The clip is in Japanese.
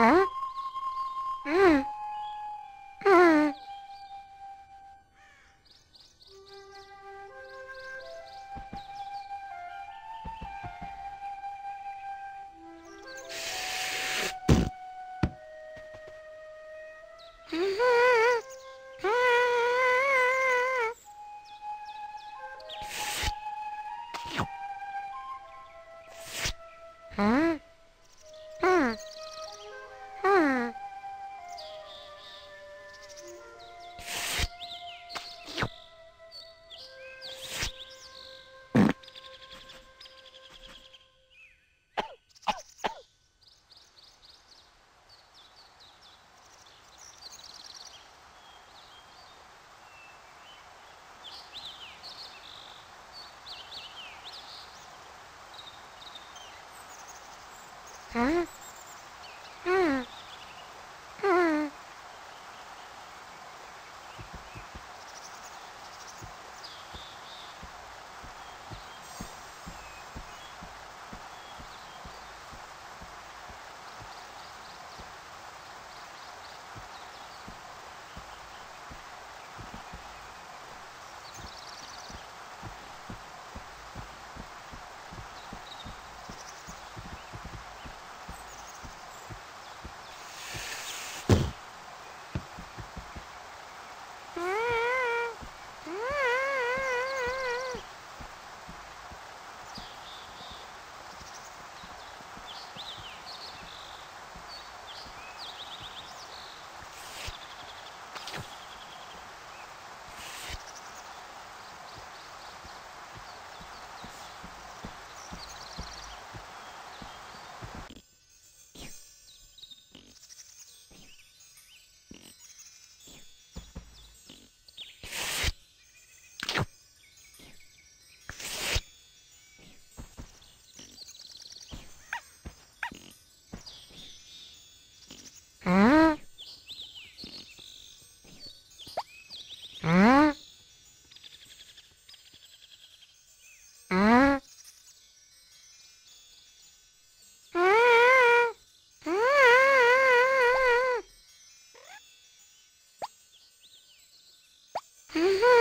ああああああ啊？嗯哼。